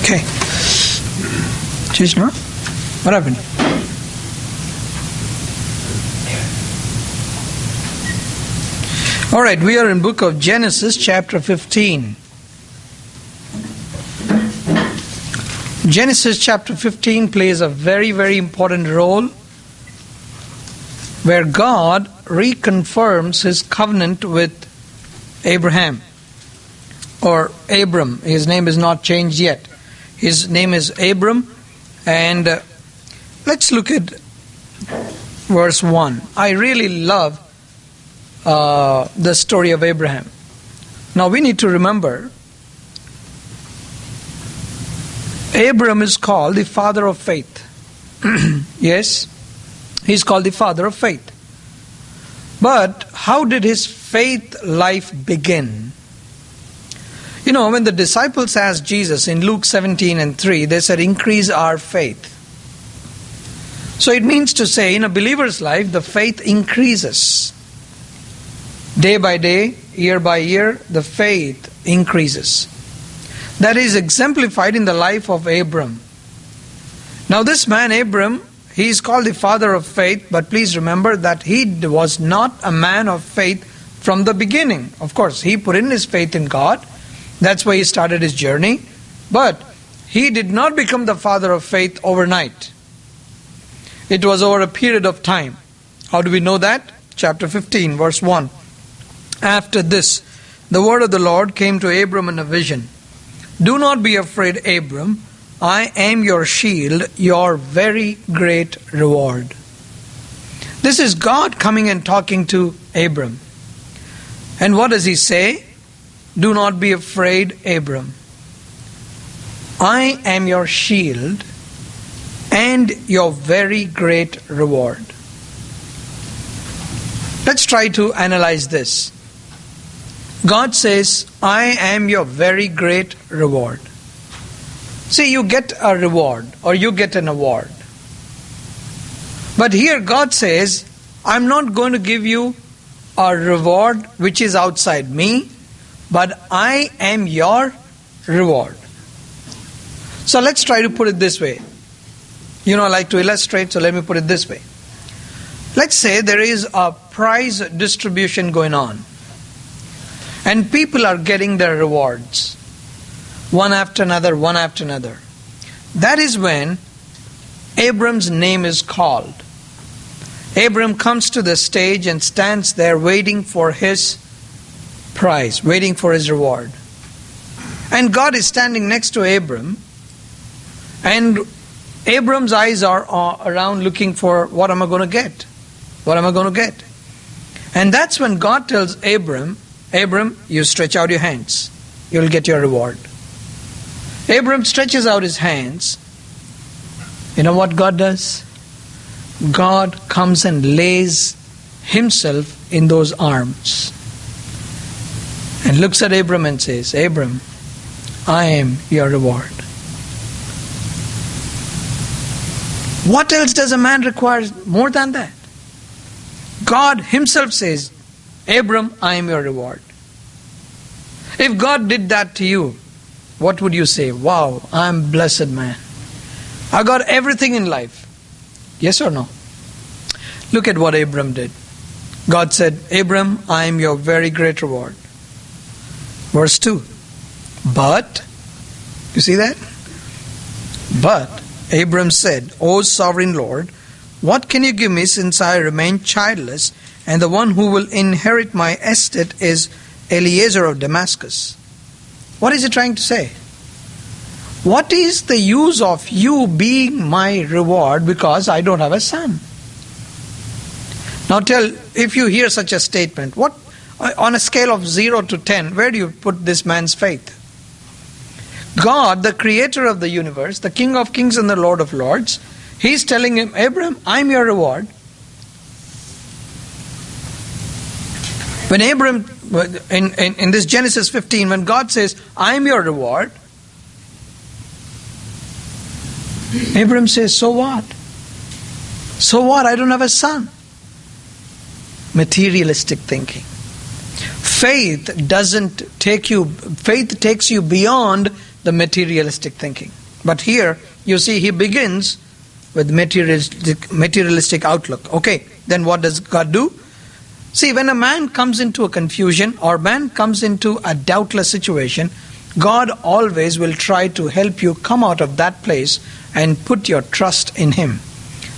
Okay. Krishna, what happened? All right, we are in book of Genesis chapter 15. Genesis chapter 15 plays a very very important role where God reconfirms his covenant with Abraham or Abram. His name is not changed yet. His name is Abram and uh, let's look at verse 1. I really love uh, the story of Abraham. Now we need to remember Abram is called the father of faith. yes, he's called the father of faith. But how did his faith life begin? You know, when the disciples asked Jesus in Luke 17 and 3, they said, Increase our faith. So it means to say, in a believer's life, the faith increases. Day by day, year by year, the faith increases. That is exemplified in the life of Abram. Now, this man, Abram, he is called the father of faith, but please remember that he was not a man of faith from the beginning. Of course, he put in his faith in God. That's why he started his journey. But he did not become the father of faith overnight. It was over a period of time. How do we know that? Chapter 15, verse 1. After this, the word of the Lord came to Abram in a vision. Do not be afraid, Abram. I am your shield, your very great reward. This is God coming and talking to Abram. And what does he say? Do not be afraid, Abram. I am your shield and your very great reward. Let's try to analyze this. God says, I am your very great reward. See, you get a reward or you get an award. But here God says, I'm not going to give you a reward which is outside me, but I am your reward. So let's try to put it this way. You know, I like to illustrate, so let me put it this way. Let's say there is a prize distribution going on and people are getting their rewards one after another, one after another. That is when Abram's name is called. Abram comes to the stage and stands there waiting for his prize, waiting for his reward. And God is standing next to Abram, and Abram's eyes are around looking for what am I going to get? What am I going to get? And that's when God tells Abram, Abram, you stretch out your hands, you'll get your reward. Abram stretches out his hands. You know what God does? God comes and lays himself in those arms and looks at Abram and says, Abram, I am your reward. What else does a man require more than that? God Himself says, Abram, I am your reward. If God did that to you, what would you say? Wow, I'm blessed man. I got everything in life. Yes or no? Look at what Abram did. God said, Abram, I am your very great reward. Verse 2. But, you see that? But Abram said, O sovereign Lord, what can you give me since I remain childless, and the one who will inherit my estate is Eliezer of Damascus? What is he trying to say? What is the use of you being my reward because I don't have a son? Now tell, if you hear such a statement, what on a scale of 0 to 10, where do you put this man's faith? God, the creator of the universe, the King of kings and the Lord of lords, he's telling him, Abraham, I'm your reward. When Abraham, in, in, in this Genesis 15, when God says, I'm your reward, Abraham says, So what? So what? I don't have a son. Materialistic thinking. faith doesn't take you, faith takes you beyond the materialistic thinking. But here, you see, he begins with materialistic, materialistic outlook. Okay, then what does God do? See, when a man comes into a confusion or man comes into a doubtless situation, God always will try to help you come out of that place and put your trust in Him.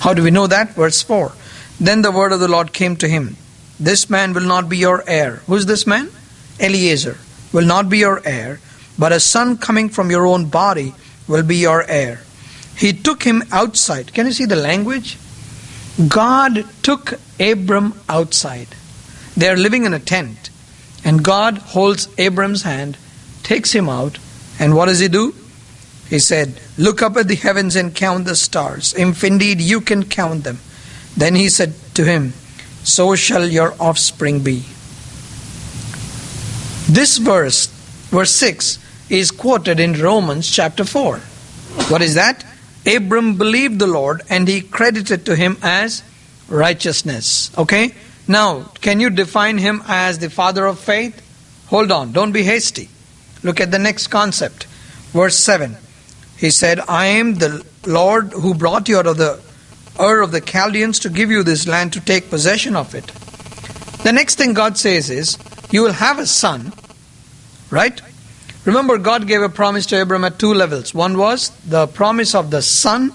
How do we know that? Verse 4. Then the word of the Lord came to him This man will not be your heir. Who's this man? Eliezer. Will not be your heir, but a son coming from your own body will be your heir. He took him outside. Can you see the language? God took Abram outside. They are living in a tent, and God holds Abram's hand, takes him out, and what does he do? He said, Look up at the heavens and count the stars, if indeed you can count them. Then he said to him, So shall your offspring be. This verse, verse 6, is quoted in Romans chapter 4. What is that? Abram believed the Lord and he credited to him as righteousness. Okay? Now, can you define him as the father of faith? Hold on, don't be hasty. Look at the next concept. Verse 7. He said, I am the Lord who brought you out of the Ur of the Chaldeans to give you this land to take possession of it. The next thing God says is, You will have a son, right? Remember, God gave a promise to Abram at two levels. One was the promise of the son,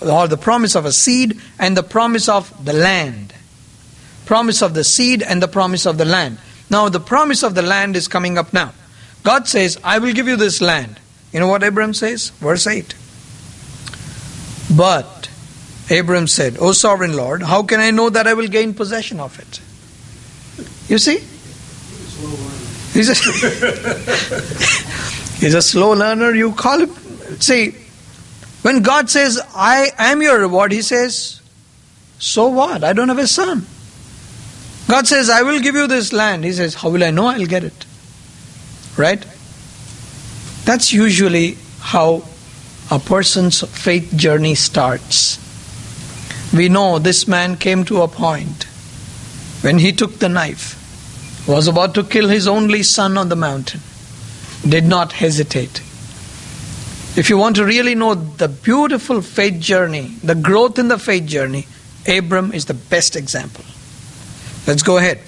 or the promise of a seed, and the promise of the land. Promise of the seed and the promise of the land. Now, the promise of the land is coming up now. God says, I will give you this land. You know what Abram says? Verse 8. But Abram said, O sovereign Lord, how can I know that I will gain possession of it? You see? He's a, he's a slow learner. You call him. See, when God says, I am your reward, he says, So what? I don't have a son. God says, I will give you this land. He says, How will I know I'll get it? Right? That's usually how a person's faith journey starts. We know this man came to a point when he took the knife, was about to kill his only son on the mountain, did not hesitate. If you want to really know the beautiful faith journey, the growth in the faith journey, Abram is the best example. Let's go ahead.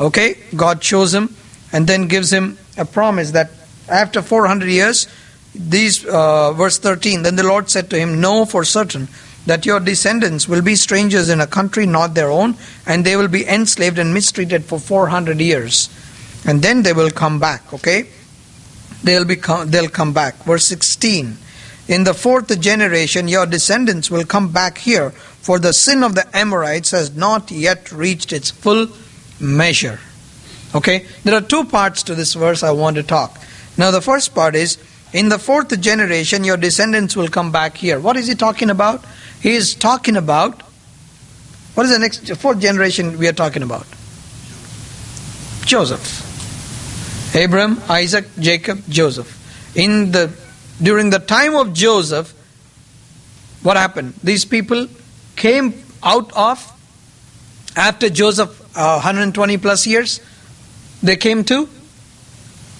Okay, God chose him and then gives him a promise that after 400 years, these uh, verse 13 then the lord said to him know for certain that your descendants will be strangers in a country not their own and they will be enslaved and mistreated for 400 years. And then they will come back okay? They'll be they'll come back. Verse 16 in the fourth generation your descendants will come back here for the sin of the amorites has not yet reached its full measure okay there are two parts to this verse i want to talk now the first part is in the fourth generation, your descendants will come back here. What is he talking about? He is talking about what is the next fourth generation we are talking about? Joseph. Abram, Isaac, Jacob, Joseph. In the during the time of Joseph, what happened? These people came out of after Joseph uh, 120 plus years. They came to.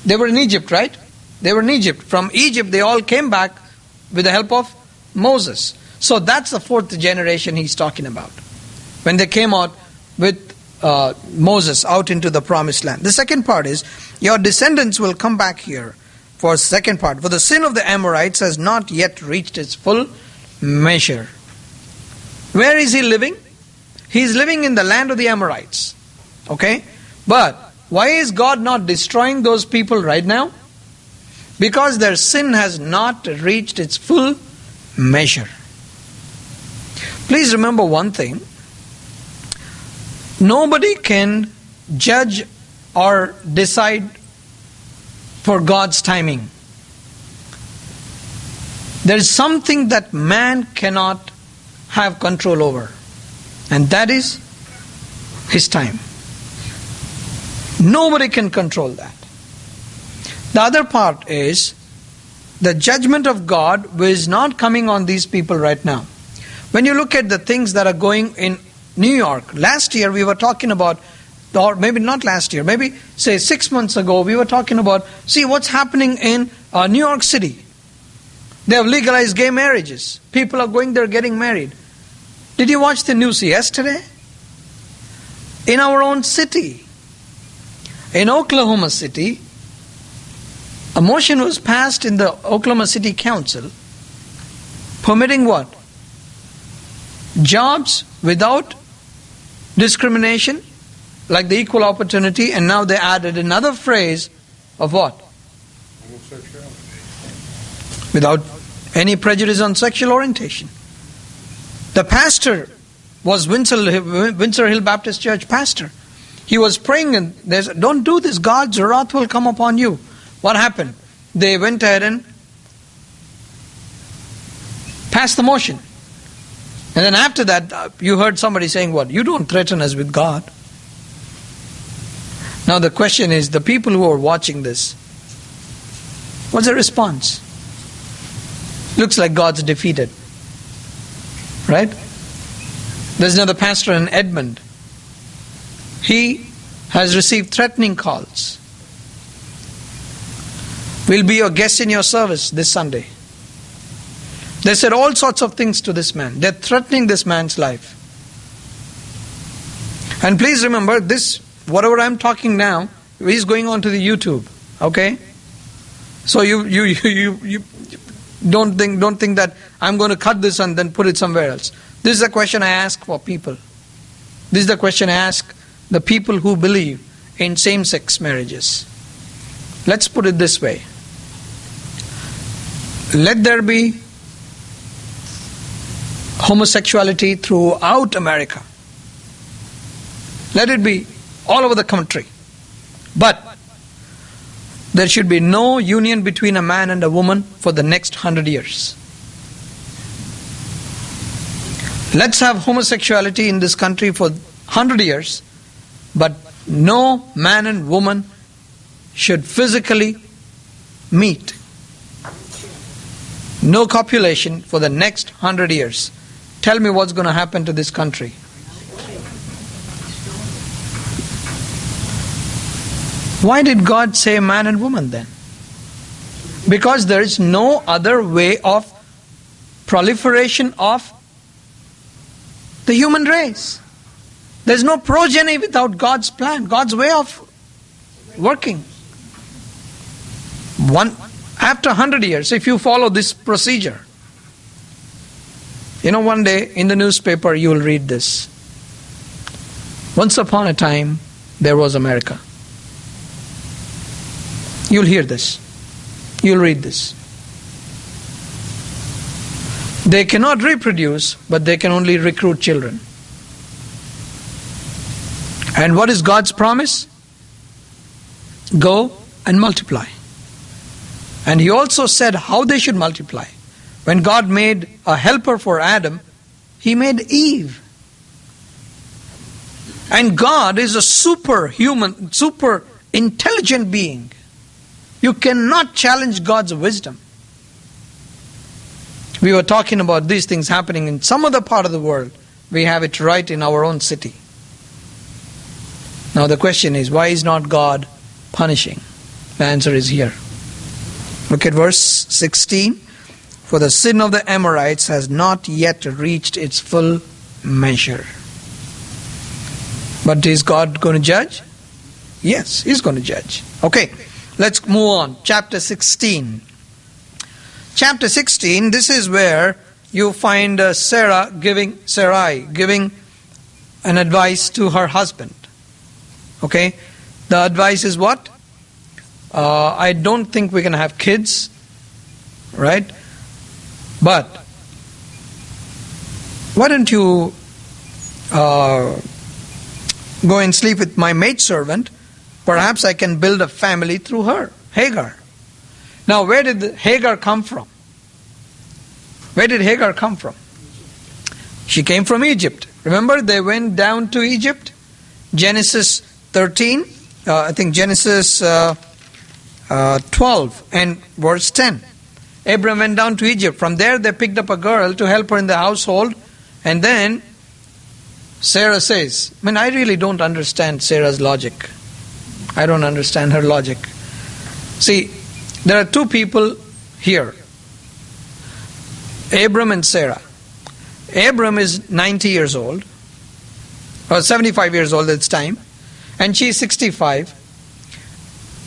They were in Egypt, right? They were in Egypt. From Egypt, they all came back with the help of Moses. So that's the fourth generation he's talking about. When they came out with uh, Moses out into the promised land. The second part is your descendants will come back here. For second part, for the sin of the Amorites has not yet reached its full measure. Where is he living? He's living in the land of the Amorites. Okay? But why is God not destroying those people right now? because their sin has not reached its full measure. Please remember one thing nobody can judge or decide for God's timing. There is something that man cannot have control over, and that is his time. Nobody can control that. The other part is the judgment of God is not coming on these people right now. When you look at the things that are going in New York, last year we were talking about or maybe not last year, maybe say six months ago, we were talking about see what's happening in uh, New York City. They have legalized gay marriages. People are going there getting married. Did you watch the news yesterday? In our own city, in Oklahoma City, a motion was passed in the Oklahoma City Council permitting what? Jobs without discrimination, like the equal opportunity, and now they added another phrase of what? Without any prejudice on sexual orientation. The pastor was Windsor, Windsor Hill Baptist Church pastor. He was praying and they said, don't do this, God's wrath will come upon you. What happened? They went ahead and passed the motion. And then after that, uh, you heard somebody saying, What? You don't threaten us with God. Now the question is the people who are watching this, what's the response? Looks like God's defeated. Right? There's another pastor in Edmond. He has received threatening calls. We'll be your guest in your service this Sunday. They said all sorts of things to this man. They're threatening this man's life. And please remember, this, whatever I'm talking now, is going on to the YouTube. Okay? So you, you, you, you, you don't think, don't think that I'm going to cut this and then put it somewhere else. This is a question I ask for people. This is the question I ask the people who believe in same sex marriages. Let's put it this way let there be homosexuality throughout America. Let it be all over the country. But there should be no union between a man and a woman for the next hundred years. Let's have homosexuality in this country for hundred years, but no man and woman should physically meet. No copulation for the next hundred years. Tell me what's going to happen to this country. Why did God say man and woman then? Because there is no other way of proliferation of the human race. There's no progeny without God's plan, God's way of working. One after 100 years, if you follow this procedure, you know, one day in the newspaper you will read this. Once upon a time, there was America. You'll hear this. You'll read this. They cannot reproduce, but they can only recruit children. And what is God's promise? Go and multiply. And He also said how they should multiply. When God made a helper for Adam, He made Eve. And God is a superhuman, super intelligent being. You cannot challenge God's wisdom. We were talking about these things happening in some other part of the world. We have it right in our own city. Now the question is why is not God punishing? The answer is here. Look at verse 16. For the sin of the Amorites has not yet reached its full measure. But is God going to judge? Yes, He's going to judge. Okay, let's move on. Chapter 16. Chapter 16, this is where you find uh, Sarah giving, Sarai giving an advice to her husband. Okay, the advice is what? Uh, I don't think we can have kids, right? But why don't you uh, go and sleep with my maidservant? Perhaps I can build a family through her, Hagar. Now, where did Hagar come from? Where did Hagar come from? She came from Egypt. Remember, they went down to Egypt? Genesis 13, uh, I think Genesis uh, uh, 12 and verse 10. Abram went down to Egypt. From there, they picked up a girl to help her in the household, and then Sarah says, I mean, I really don't understand Sarah's logic. I don't understand her logic. See, there are two people here Abram and Sarah. Abram is 90 years old, or 75 years old at this time, and she is 65.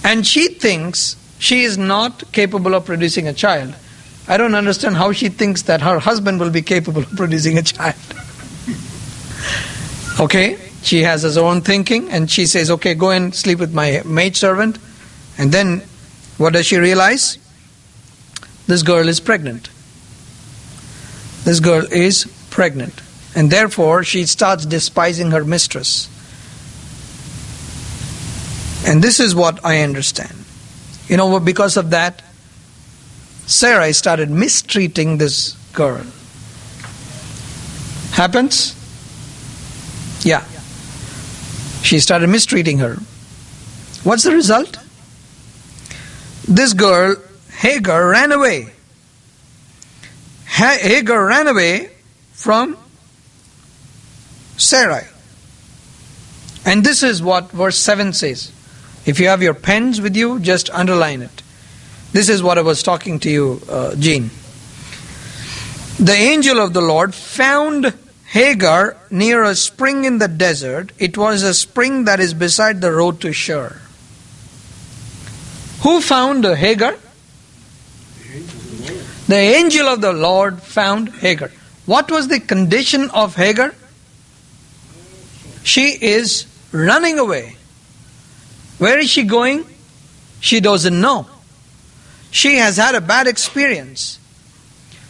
And she thinks she is not capable of producing a child. I don't understand how she thinks that her husband will be capable of producing a child. okay? She has her own thinking and she says, okay, go and sleep with my maid servant. And then what does she realize? This girl is pregnant. This girl is pregnant. And therefore, she starts despising her mistress. And this is what I understand. You know, because of that, Sarah started mistreating this girl. Happens? Yeah. She started mistreating her. What's the result? This girl, Hagar, ran away. Hagar ran away from Sarai. And this is what verse 7 says. If you have your pens with you, just underline it. This is what I was talking to you, uh, Jean. The angel of the Lord found Hagar near a spring in the desert. It was a spring that is beside the road to Shur. Who found Hagar? The angel of the Lord found Hagar. What was the condition of Hagar? She is running away. Where is she going? She doesn't know. She has had a bad experience.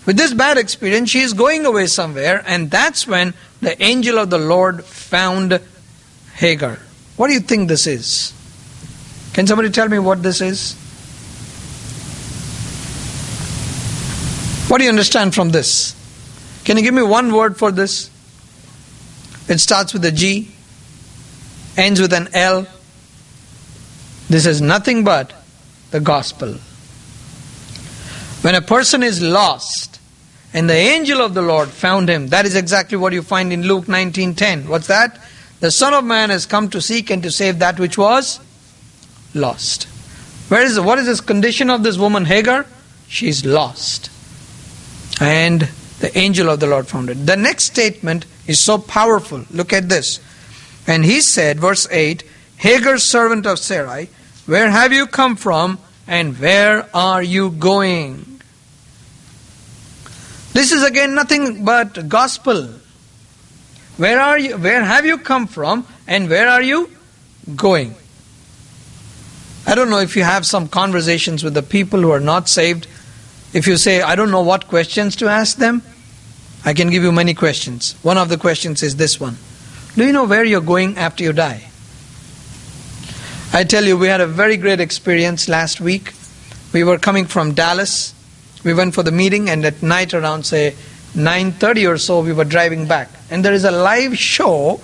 With this bad experience, she is going away somewhere, and that's when the angel of the Lord found Hagar. What do you think this is? Can somebody tell me what this is? What do you understand from this? Can you give me one word for this? It starts with a G, ends with an L. This is nothing but the gospel. When a person is lost and the angel of the Lord found him, that is exactly what you find in Luke 19:10. What's that? The Son of Man has come to seek and to save that which was lost. Where is what is this condition of this woman Hagar? She is lost. And the angel of the Lord found it. The next statement is so powerful. Look at this. And he said, verse 8, Hagar, servant of Sarai, where have you come from and where are you going? This is again nothing but gospel. Where are you where have you come from and where are you going? I don't know if you have some conversations with the people who are not saved. If you say, I don't know what questions to ask them, I can give you many questions. One of the questions is this one Do you know where you're going after you die? I tell you, we had a very great experience last week. We were coming from Dallas. We went for the meeting, and at night, around say 9:30 or so, we were driving back. And there is a live show,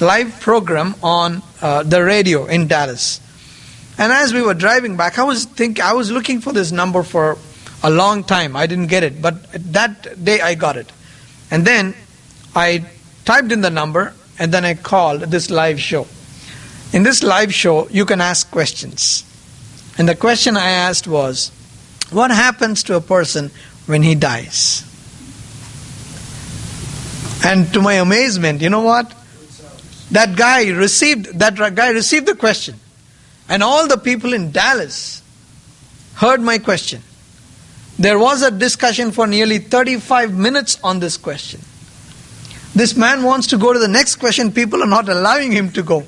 live program on uh, the radio in Dallas. And as we were driving back, I was think I was looking for this number for a long time. I didn't get it, but that day I got it. And then I typed in the number, and then I called this live show. In this live show, you can ask questions. And the question I asked was what happens to a person when he dies? And to my amazement, you know what? That guy received that guy received the question. And all the people in Dallas heard my question. There was a discussion for nearly 35 minutes on this question. This man wants to go to the next question, people are not allowing him to go.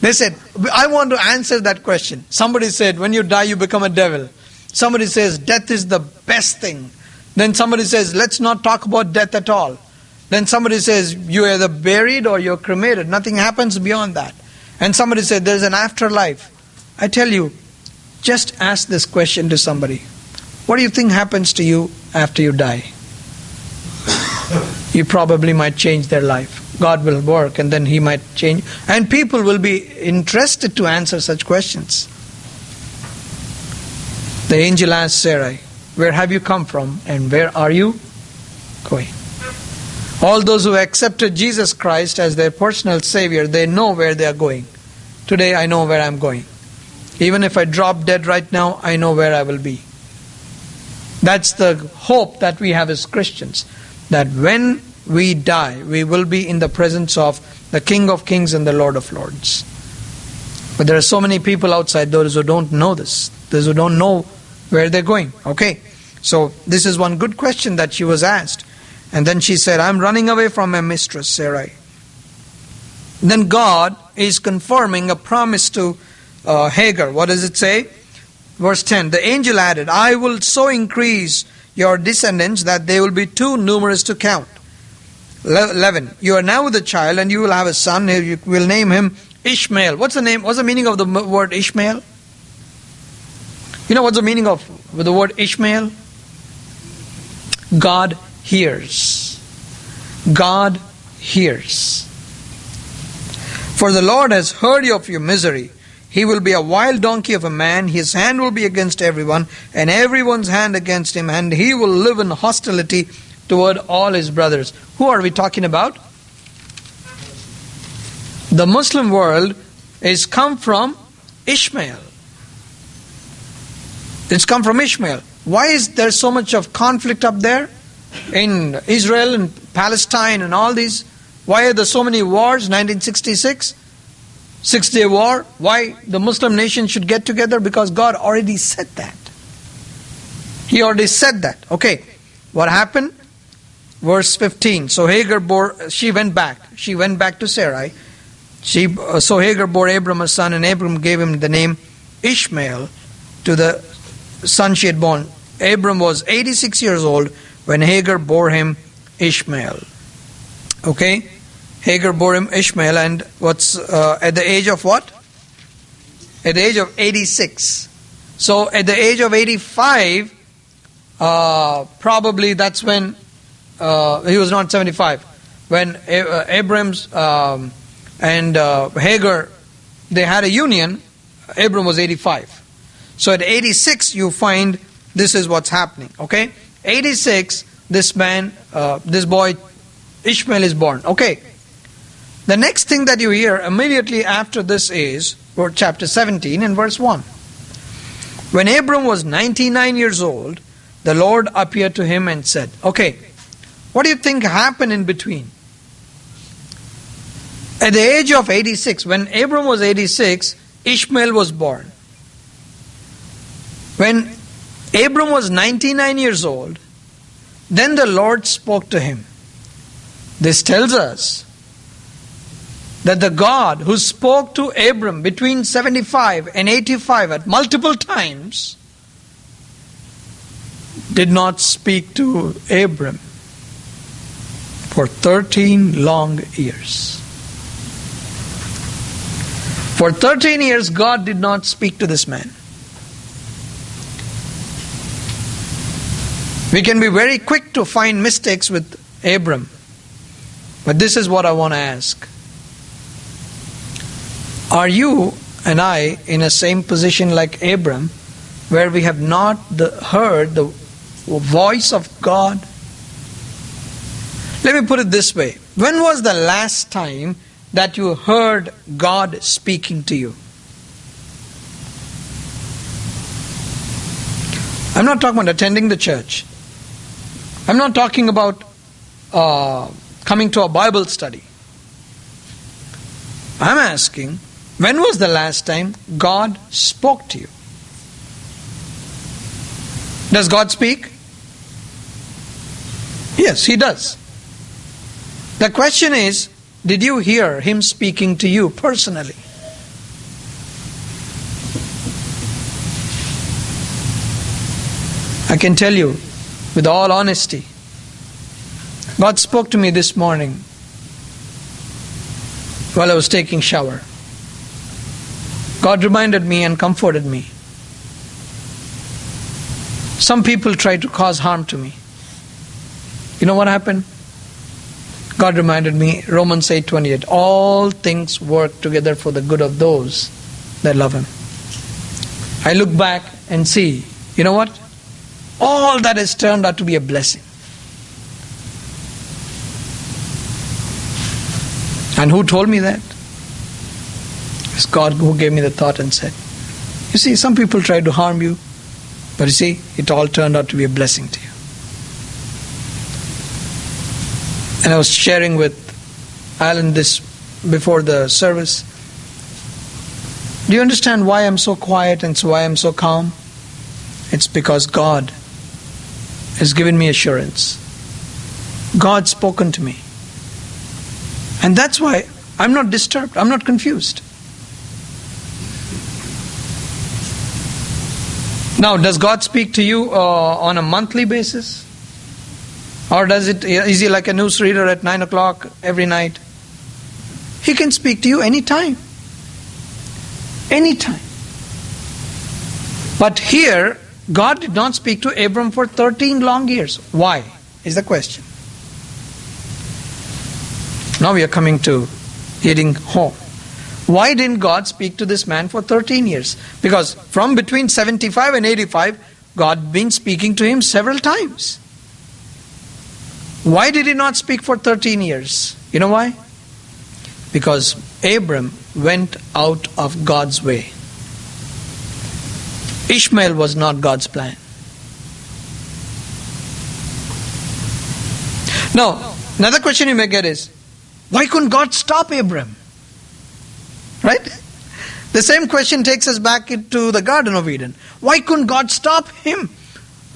They said, I want to answer that question. Somebody said, when you die, you become a devil. Somebody says, death is the best thing. Then somebody says, let's not talk about death at all. Then somebody says, you're either buried or you're cremated. Nothing happens beyond that. And somebody said, there's an afterlife. I tell you, just ask this question to somebody. What do you think happens to you after you die? you probably might change their life. God will work and then He might change. And people will be interested to answer such questions. The angel asked Sarai, Where have you come from and where are you going? All those who accepted Jesus Christ as their personal Savior, they know where they are going. Today I know where I'm going. Even if I drop dead right now, I know where I will be. That's the hope that we have as Christians. That when we die, we will be in the presence of the King of Kings and the Lord of Lords. But there are so many people outside, those who don't know this, those who don't know where they're going. Okay, so this is one good question that she was asked. And then she said, I'm running away from my mistress, Sarai. Then God is confirming a promise to uh, Hagar. What does it say? Verse 10 The angel added, I will so increase your descendants that they will be too numerous to count. 11 You are now with a child, and you will have a son. You will name him Ishmael. What's the name? What's the meaning of the word Ishmael? You know what's the meaning of the word Ishmael? God hears. God hears. For the Lord has heard of your misery. He will be a wild donkey of a man. His hand will be against everyone, and everyone's hand against him, and he will live in hostility toward all his brothers. Who are we talking about? The Muslim world is come from Ishmael. It's come from Ishmael. Why is there so much of conflict up there? In Israel and Palestine and all these. Why are there so many wars? 1966, Six Day War. Why the Muslim nation should get together? Because God already said that. He already said that. Okay, what happened? Verse 15. So Hagar bore, she went back. She went back to Sarai. She, uh, so Hagar bore Abram a son, and Abram gave him the name Ishmael to the son she had born. Abram was 86 years old when Hagar bore him Ishmael. Okay? Hagar bore him Ishmael, and what's uh, at the age of what? At the age of 86. So at the age of 85, uh, probably that's when uh, he was not 75. When uh, Abram's um, and uh, Hagar they had a union, Abram was 85. So at 86, you find this is what's happening. Okay, 86, this man, uh, this boy, Ishmael is born. Okay. The next thing that you hear immediately after this is chapter 17 and verse 1. When Abram was 99 years old, the Lord appeared to him and said, Okay, what do you think happened in between? At the age of 86, when Abram was 86, Ishmael was born. When Abram was 99 years old, then the Lord spoke to him. This tells us that the God who spoke to Abram between 75 and 85 at multiple times did not speak to Abram for 13 long years. For 13 years, God did not speak to this man. We can be very quick to find mistakes with Abram. But this is what I want to ask. Are you and I in a same position like Abram, where we have not the, heard the voice of God? Let me put it this way. When was the last time that you heard God speaking to you? I'm not talking about attending the church. I'm not talking about uh, coming to a Bible study. I'm asking, when was the last time God spoke to you? Does God speak? Yes, He does. The question is, did you hear him speaking to you personally? I can tell you with all honesty, God spoke to me this morning while I was taking shower. God reminded me and comforted me. Some people tried to cause harm to me. You know what happened? God reminded me, Romans 8:28, all things work together for the good of those that love him. I look back and see, you know what? All that has turned out to be a blessing. And who told me that? It's God who gave me the thought and said, You see, some people try to harm you, but you see, it all turned out to be a blessing to you. And I was sharing with Alan this before the service. Do you understand why I'm so quiet and why I'm so calm? It's because God has given me assurance. God's spoken to me. And that's why I'm not disturbed, I'm not confused. Now, does God speak to you uh, on a monthly basis? Or does it is he like a news reader at nine o'clock every night? He can speak to you anytime. Anytime. But here, God did not speak to Abram for 13 long years. Why? Is the question. Now we are coming to heading home. Why didn't God speak to this man for 13 years? Because from between 75 and 85, God been speaking to him several times. Why did he not speak for 13 years? You know why? Because Abram went out of God's way. Ishmael was not God's plan. Now, another question you may get is why couldn't God stop Abram? Right? The same question takes us back to the Garden of Eden. Why couldn't God stop him?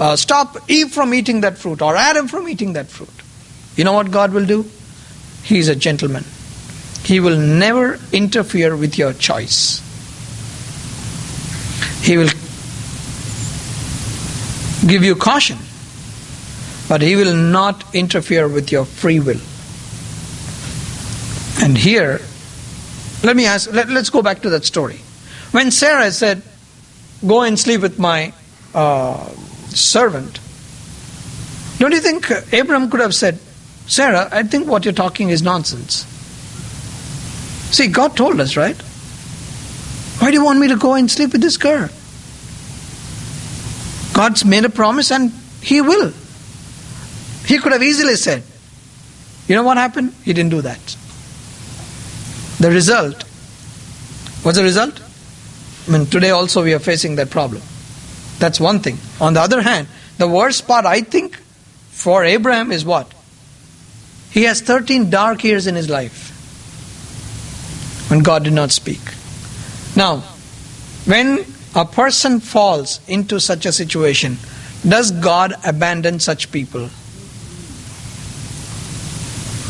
Uh, stop Eve from eating that fruit or Adam from eating that fruit? You know what God will do? He is a gentleman. He will never interfere with your choice. He will give you caution, but He will not interfere with your free will. And here, let me ask, let, us go back to that story. When Sarah said, Go and sleep with my uh, servant, don't you think Abraham could have said, Sarah, I think what you're talking is nonsense? See, God told us, right? Why do you want me to go and sleep with this girl? God's made a promise and He will. He could have easily said, You know what happened? He didn't do that. The result, what's the result? I mean, today also we are facing that problem. That's one thing. On the other hand, the worst part, I think, for Abraham is what? He has 13 dark years in his life when God did not speak. Now, when a person falls into such a situation, does God abandon such people?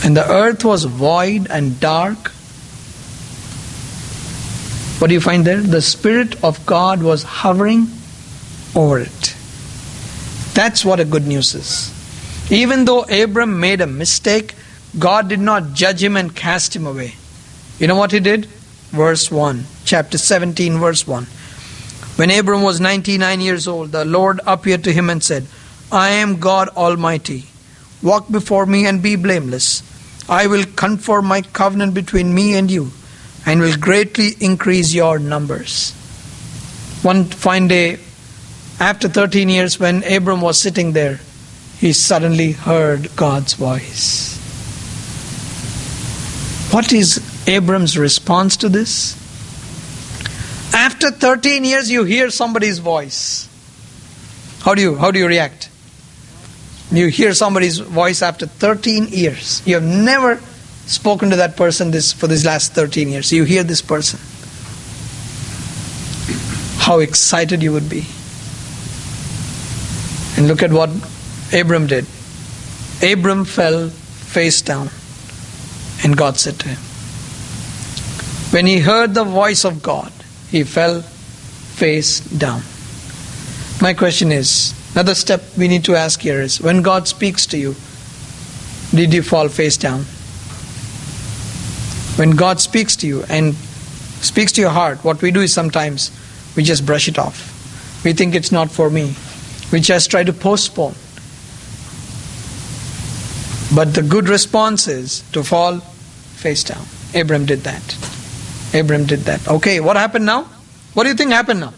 And the earth was void and dark. What do you find there? The Spirit of God was hovering over it. That's what a good news is. Even though Abram made a mistake, God did not judge him and cast him away. You know what he did? Verse 1, chapter 17, verse 1. When Abram was 99 years old, the Lord appeared to him and said, I am God Almighty. Walk before me and be blameless. I will confirm my covenant between me and you, and will greatly increase your numbers. One fine day, after 13 years, when Abram was sitting there, he suddenly heard God's voice. What is Abram's response to this? After 13 years, you hear somebody's voice. How do you how do you react? You hear somebody's voice after 13 years. You have never spoken to that person this for these last 13 years. You hear this person. How excited you would be. And look at what Abram did. Abram fell face down. And God said to him, when he heard the voice of God, he fell face down. My question is another step we need to ask here is when God speaks to you, did you fall face down? When God speaks to you and speaks to your heart, what we do is sometimes we just brush it off. We think it's not for me. We just try to postpone. But the good response is to fall face down. Abram did that. Abram did that. Okay, what happened now? What do you think happened now?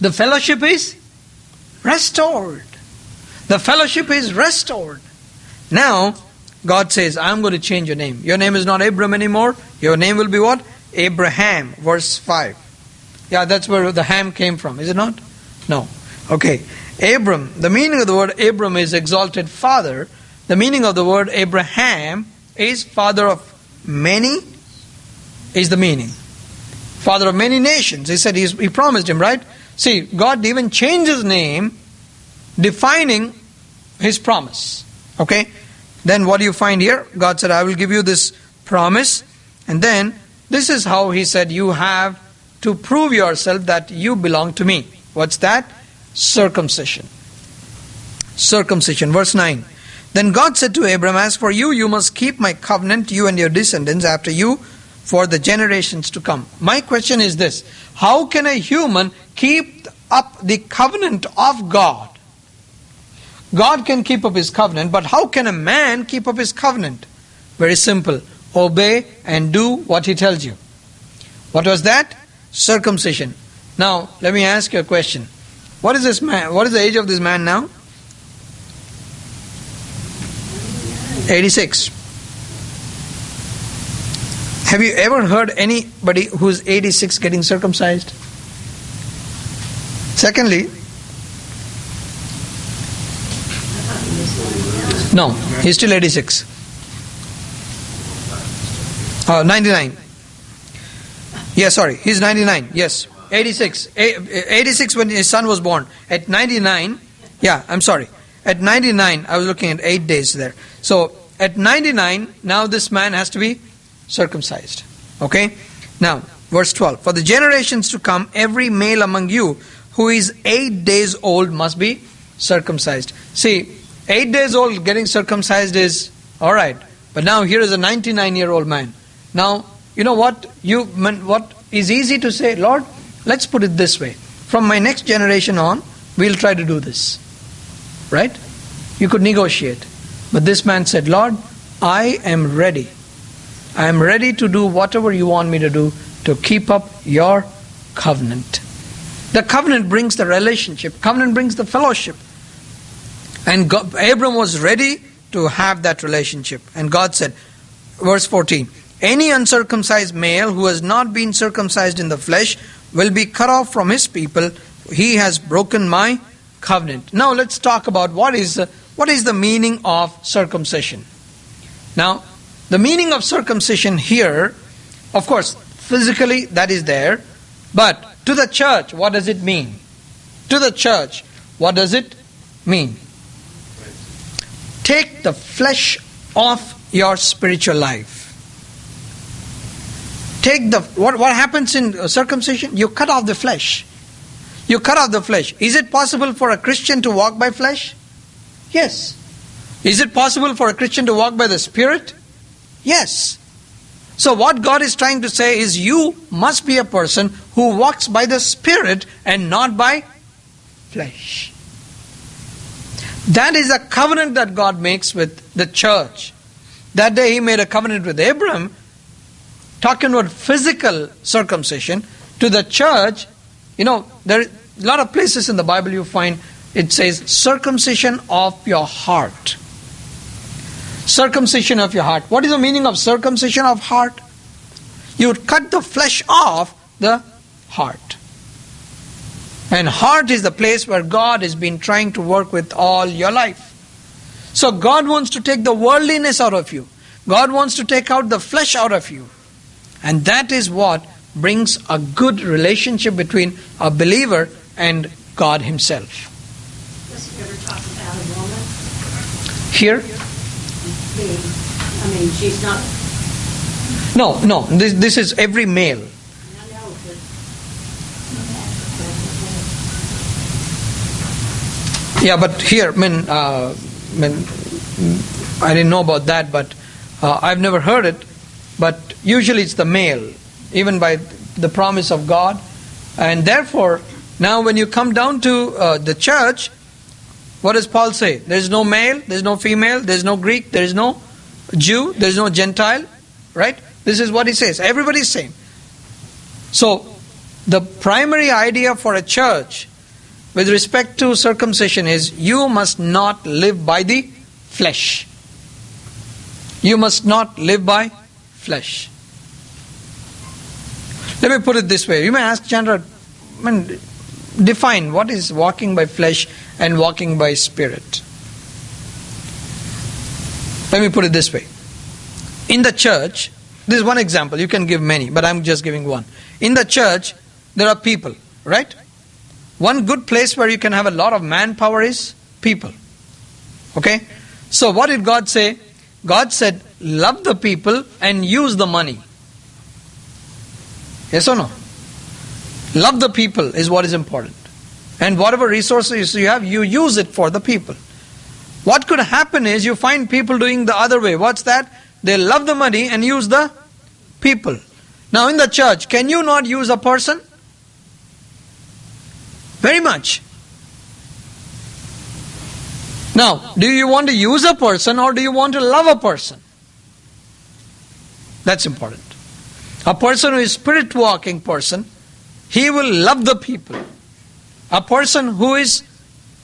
The fellowship is restored. The fellowship is restored. Now, God says, I'm going to change your name. Your name is not Abram anymore. Your name will be what? Abraham. Verse 5. Yeah, that's where the ham came from, is it not? No. Okay. Abram, the meaning of the word Abram is exalted father. The meaning of the word Abraham is father of many, is the meaning. Father of many nations. He said he promised him, right? See, God even changed his name, defining his promise. Okay? Then what do you find here? God said, I will give you this promise. And then this is how he said, You have to prove yourself that you belong to me. What's that? Circumcision. Circumcision. Verse 9. Then God said to Abram, As for you, you must keep my covenant, you and your descendants after you, for the generations to come. My question is this How can a human keep up the covenant of God? God can keep up his covenant, but how can a man keep up his covenant? Very simple. Obey and do what he tells you. What was that? Circumcision. Now, let me ask you a question. What is this man? What is the age of this man now? 86. Have you ever heard anybody who's 86 getting circumcised? Secondly, no, he's still 86. Uh, 99. Yeah, sorry, he's 99. Yes, 86. Eh, eh, 86 when his son was born. At 99, yeah, I'm sorry. At 99, I was looking at eight days there. So at 99, now this man has to be circumcised. Okay? Now, verse 12. For the generations to come, every male among you who is eight days old must be circumcised. See, eight days old getting circumcised is alright. But now here is a 99 year old man. Now, you know what? You what is easy to say, Lord, let's put it this way. From my next generation on, we'll try to do this. Right? You could negotiate. But this man said, Lord, I am ready. I am ready to do whatever you want me to do to keep up your covenant. The covenant brings the relationship, covenant brings the fellowship. And God, Abram was ready to have that relationship. And God said, verse 14, any uncircumcised male who has not been circumcised in the flesh will be cut off from his people. He has broken my covenant. Now let's talk about what is the, what is the meaning of circumcision. Now, the meaning of circumcision here, of course, physically that is there, but to the church, what does it mean? To the church, what does it mean? Take the flesh off your spiritual life. Take the what, what happens in uh, circumcision? You cut off the flesh. You cut off the flesh. Is it possible for a Christian to walk by flesh? Yes. Is it possible for a Christian to walk by the Spirit? Yes. So, what God is trying to say is, you must be a person who walks by the Spirit and not by flesh. That is a covenant that God makes with the church. That day He made a covenant with Abram, talking about physical circumcision. To the church, you know, there are a lot of places in the Bible you find it says circumcision of your heart. Circumcision of your heart. What is the meaning of circumcision of heart? You cut the flesh off the heart. And heart is the place where God has been trying to work with all your life. So God wants to take the worldliness out of you. God wants to take out the flesh out of you. And that is what brings a good relationship between a believer and God Himself. Here? I mean, she's not. No, no. This, this is every male. Yeah, but here, I mean, uh, I, mean I didn't know about that, but uh, I've never heard it. But usually it's the male, even by the promise of God. And therefore, now when you come down to uh, the church, what does Paul say? There is no male, there is no female, there is no Greek, there is no Jew, there is no Gentile, right? This is what he says. Everybody is same. So, the primary idea for a church with respect to circumcision is you must not live by the flesh. You must not live by flesh. Let me put it this way. You may ask Chandra, I mean, define what is walking by flesh and walking by spirit. Let me put it this way. In the church, this is one example, you can give many, but I'm just giving one. In the church, there are people, right? One good place where you can have a lot of manpower is people. Okay? So, what did God say? God said, love the people and use the money. Yes or no? Love the people is what is important. And whatever resources you have, you use it for the people. What could happen is you find people doing the other way. What's that? They love the money and use the people. Now, in the church, can you not use a person? Very much. Now, do you want to use a person or do you want to love a person? That's important. A person who is spirit walking person, he will love the people. A person who is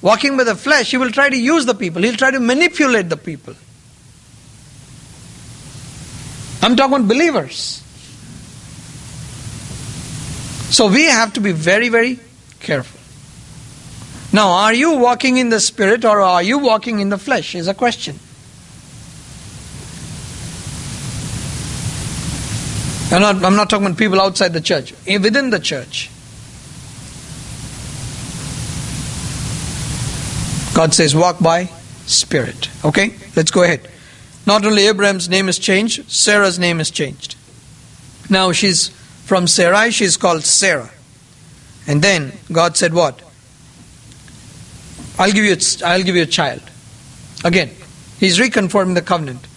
walking with the flesh, he will try to use the people. He'll try to manipulate the people. I'm talking about believers. So we have to be very, very careful. Now, are you walking in the spirit or are you walking in the flesh? Is a question. I'm not, I'm not talking about people outside the church, within the church. God says, walk by spirit. Okay? Let's go ahead. Not only Abraham's name is changed, Sarah's name is changed. Now she's from Sarai, she's called Sarah. And then God said, What? I'll give you, I'll give you a child. Again, he's reconfirming the covenant.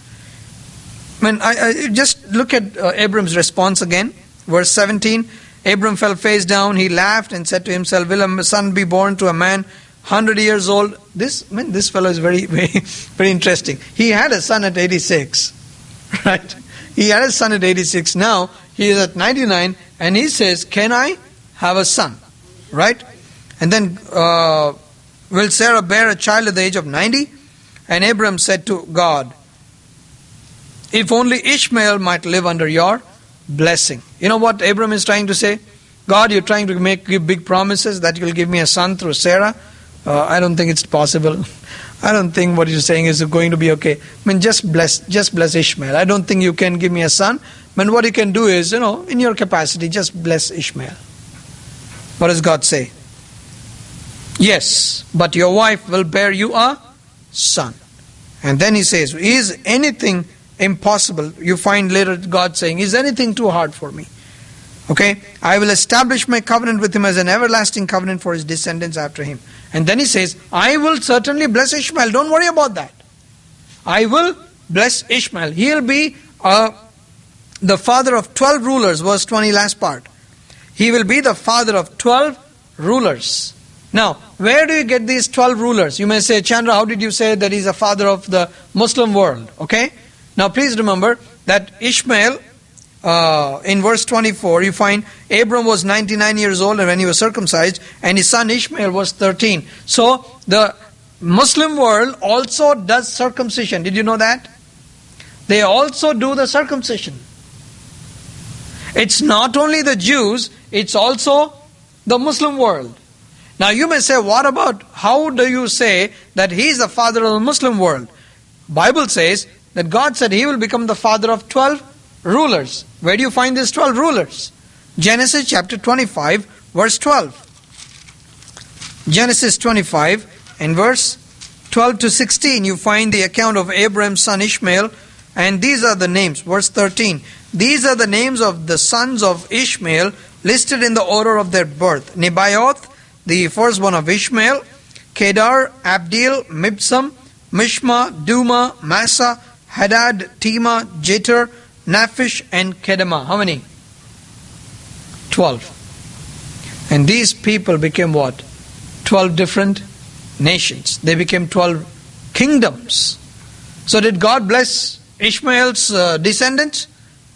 I mean, I, just look at uh, Abram's response again. Verse 17 Abram fell face down, he laughed and said to himself, Will a son be born to a man 100 years old? This, I mean, this fellow is very, very, very interesting. He had a son at 86, right? He had a son at 86. Now he is at 99 and he says, Can I have a son? Right? And then, uh, Will Sarah bear a child at the age of 90? And Abram said to God, If only Ishmael might live under your blessing. You know what Abram is trying to say? God, you're trying to make give big promises that you'll give me a son through Sarah. Uh, I don't think it's possible. I don't think what you're saying is going to be okay. I mean, just bless, just bless Ishmael. I don't think you can give me a son. I mean, what you can do is, you know, in your capacity, just bless Ishmael. What does God say? Yes, but your wife will bear you a son. And then he says, Is anything impossible? You find later God saying, Is anything too hard for me? Okay? I will establish my covenant with him as an everlasting covenant for his descendants after him. And then he says, I will certainly bless Ishmael. Don't worry about that. I will bless Ishmael. He'll be uh, the father of 12 rulers. Verse 20, last part. He will be the father of 12 rulers. Now, where do you get these 12 rulers? You may say, Chandra, how did you say that he's a father of the Muslim world? Okay? Now, please remember that Ishmael, uh, in verse 24, you find Abram was 99 years old when he was circumcised, and his son Ishmael was 13. So, the Muslim world also does circumcision. Did you know that? They also do the circumcision. It's not only the Jews, it's also the Muslim world. Now you may say, what about how do you say that he is the father of the Muslim world? Bible says that God said he will become the father of 12 rulers. Where do you find these 12 rulers? Genesis chapter 25 verse 12. Genesis 25 and verse 12 to 16 you find the account of Abraham's son Ishmael and these are the names. Verse 13. These are the names of the sons of Ishmael listed in the order of their birth. Nebaioth, the first one of Ishmael, Kedar, Adbeel, Mibsam, Mishma, Dumah, Massa, Hadad, Tema, Jetur, Naphish, and Kedemah. How many? Twelve. And these people became what? Twelve different nations. They became twelve kingdoms. So did God bless Ishmael's uh, descendants?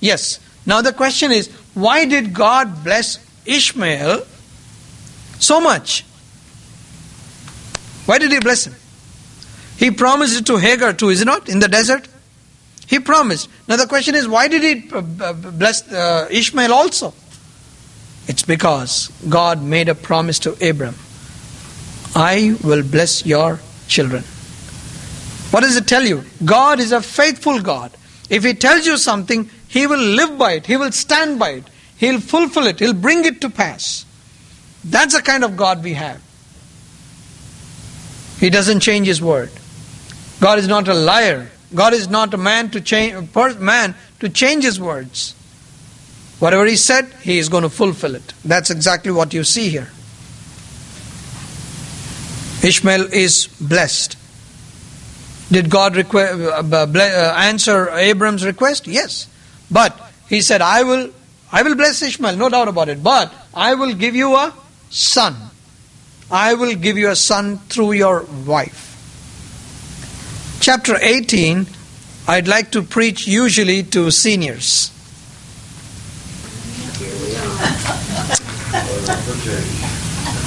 Yes. Now the question is, why did God bless Ishmael so much? Why did he bless him? He promised it to Hagar too, is it not? In the desert. He promised. Now the question is, why did he uh, uh, bless uh, Ishmael also? It's because God made a promise to Abram I will bless your children. What does it tell you? God is a faithful God. If He tells you something, He will live by it, He will stand by it, He'll fulfill it, He'll bring it to pass. That's the kind of God we have. He doesn't change His word. God is not a liar. God is not a man to change man to change his words. Whatever he said, he is going to fulfill it. That's exactly what you see here. Ishmael is blessed. Did God uh, uh, answer Abram's request? Yes. But he said, I will, I will bless Ishmael, no doubt about it. But I will give you a son. I will give you a son through your wife. Chapter 18, I'd like to preach usually to seniors.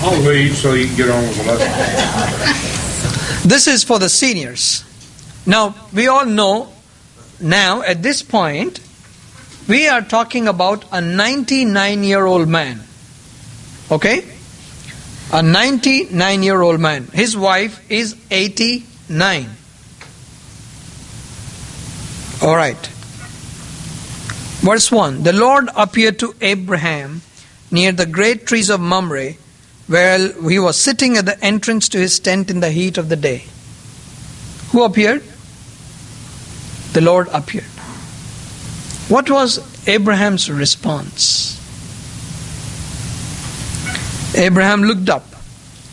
I'll read so you can get on with the lesson. This is for the seniors. Now, we all know now at this point, we are talking about a 99 year old man. Okay? A 99 year old man. His wife is 89. All right. Verse 1 The Lord appeared to Abraham near the great trees of Mamre while he was sitting at the entrance to his tent in the heat of the day. Who appeared? The Lord appeared. What was Abraham's response? Abraham looked up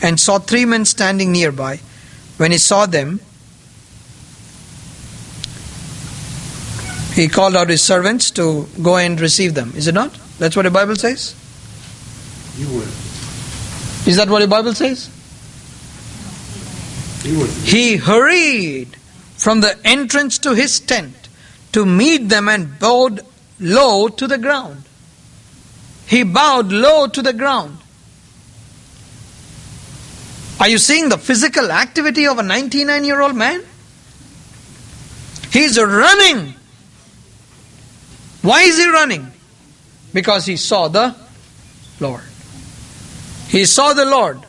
and saw three men standing nearby. When he saw them, he called out his servants to go and receive them. Is it not? That's what the Bible says? You would. Is that what the Bible says? Would. He hurried from the entrance to his tent to meet them and bowed low to the ground. He bowed low to the ground. Are you seeing the physical activity of a 99 year old man? He's running. Why is he running? Because he saw the Lord. He saw the Lord.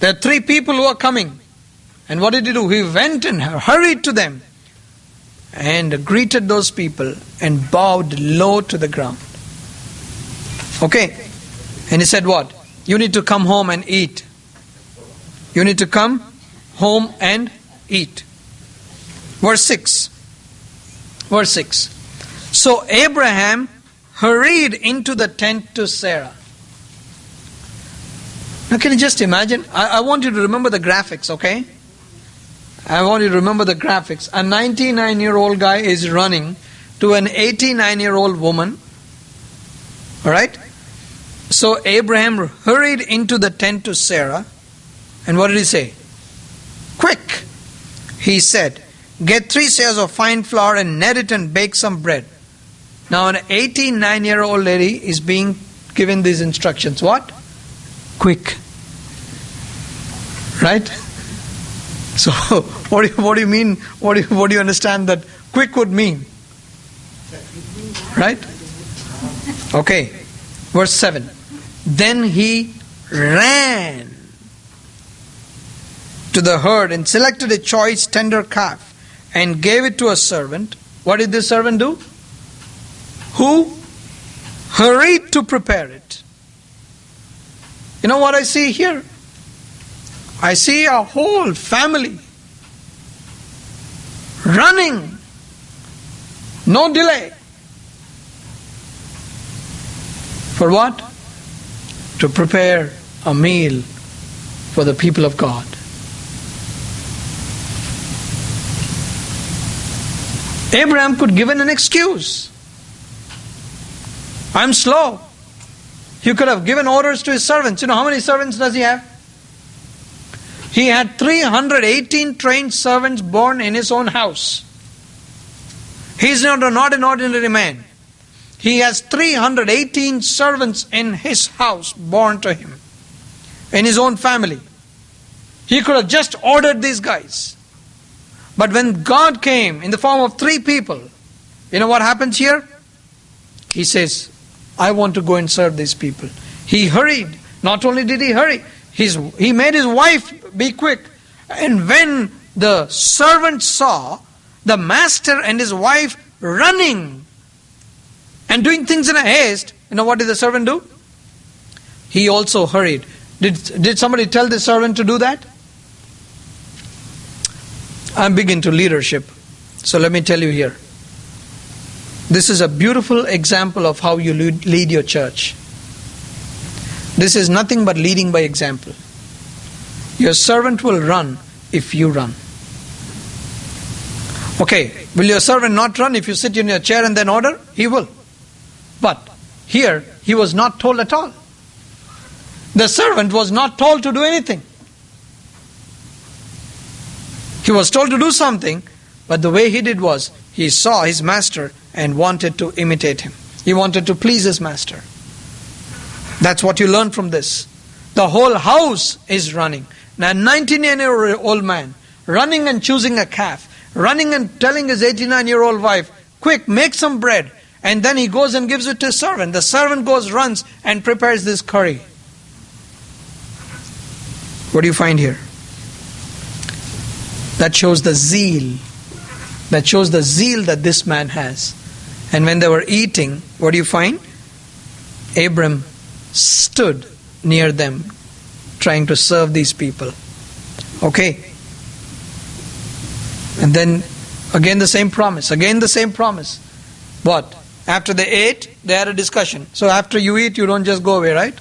There are three people who are coming. And what did he do? He went and hurried to them and greeted those people and bowed low to the ground. Okay? And he said, What? You need to come home and eat. You need to come home and eat. Verse 6. Verse 6. So Abraham hurried into the tent to Sarah. Now, can you just imagine? I, I, want you to remember the graphics, okay? I want you to remember the graphics. A 99 year old guy is running to an 89 year old woman. Alright? So Abraham hurried into the tent to Sarah. And what did he say? Quick! He said, Get three shares of fine flour and knead it and bake some bread. Now, an 89 year old lady is being given these instructions. What? quick. Right? So, what do you, what do you mean? What do you, what do you understand that quick would mean? Right? Okay. Verse 7. Then he ran to the herd and selected a choice tender calf and gave it to a servant. What did the servant do? Who hurried to prepare it. You know what I see here? I see a whole family running, no delay. For what? To prepare a meal for the people of God. Abraham could give an excuse. I'm slow. He could have given orders to his servants. You know how many servants does he have? He had 318 trained servants born in his own house. He's not, not an ordinary man. He has 318 servants in his house born to him, in his own family. He could have just ordered these guys. But when God came in the form of three people, you know what happens here? He says, I want to go and serve these people. He hurried. Not only did he hurry, his, he made his wife be quick. And when the servant saw the master and his wife running and doing things in a haste, you know what did the servant do? He also hurried. Did, did somebody tell the servant to do that? I'm big into leadership. So let me tell you here. This is a beautiful example of how you lead your church. This is nothing but leading by example. Your servant will run if you run. Okay, will your servant not run if you sit in your chair and then order? He will. But here, he was not told at all. The servant was not told to do anything. He was told to do something, but the way he did was he saw his master and wanted to imitate him. He wanted to please his master. That's what you learn from this. The whole house is running. Now, 19 year old man running and choosing a calf, running and telling his 89 year old wife, Quick, make some bread. And then he goes and gives it to his servant. The servant goes, runs, and prepares this curry. What do you find here? That shows the zeal. That shows the zeal that this man has. And when they were eating, what do you find? Abram stood near them, trying to serve these people. Okay. And then again the same promise. Again the same promise. What? After they ate, they had a discussion. So after you eat, you don't just go away, right?